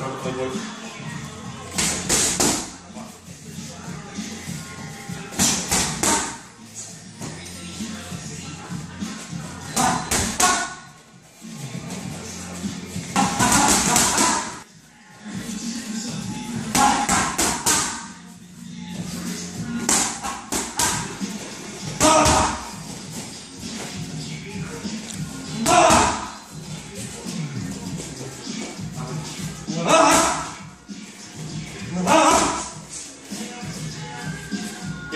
как-нибудь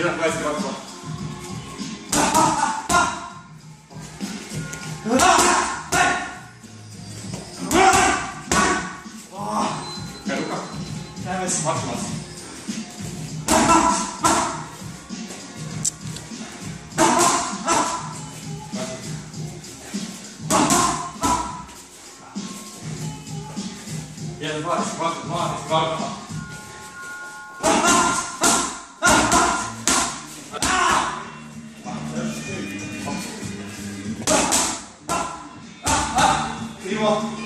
It. Lass mal drei Volt. Ja, 30 Grad so. Ja, was machst du was? Ja, das war das, das war das, das war 고마워.